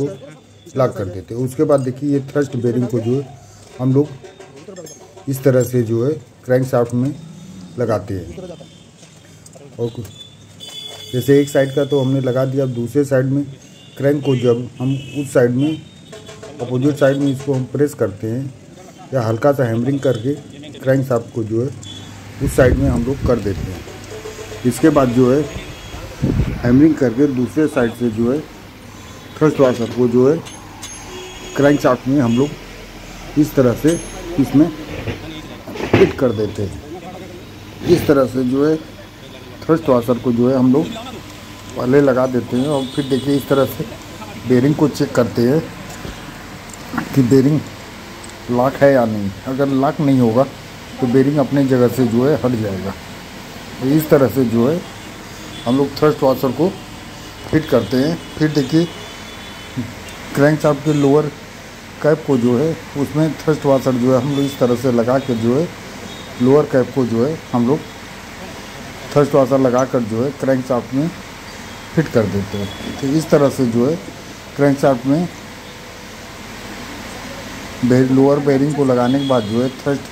को लॉक कर देते हैं। उसके बाद देखिए, ये थ्रस्ट बेरिंग को जो है, हम लोग इस तरह से जो है क्रैंक शाफ्ट में लगाते हैं। और जैसे एक साइड का तो हमने लगा दिया, अब दूसरे साइड में क्रैंक को जब हम उस साइड में अपोजिट साइड में इसको हम प्रेस करते हैं, या हल्का सा हैमरिंग करके क्रैंक शाफ्ट को जो है, उस साइड में हम लोग कर देते हैं। इसके बाद जो है हैमरिंग करके दूसरे साइड से जो है थ्रस्ट वाशर को जो है क्रैंक शाफ्ट में हम लोग इस तरह से इसमें फिट कर देते हैं। इस तरह से जो है थ्रस्ट वाशर को जो है हम लोग पहले लगा देते हैं और फिर देखिए इस तरह से बेरिंग को चेक करते हैं कि बेरिंग लॉक है या नहीं। अगर लॉक नहीं होगा तो बेरिंग अपने जगह से जो है हट जाएगा। तो इस तरह से जो है, हम लोग थ्रस्ट वाशर को फिट करते हैं। फिर देखिए क्रैंक शाफ्ट के लोअर कैप को जो है, उसमें थ्रस्ट वाशर जो है, हम लोग इस तरह से लगा कर जो है लोअर कैप को जो है, हम लोग थ्रस्ट वाशर लगा कर जो है क्रैंक शाफ्ट में फिट कर देते हैं। तो इस तरह से जो है क्रैंक शाफ्ट में लोअर बेरिंग को लगाने के बाद जो है थ्रस्ट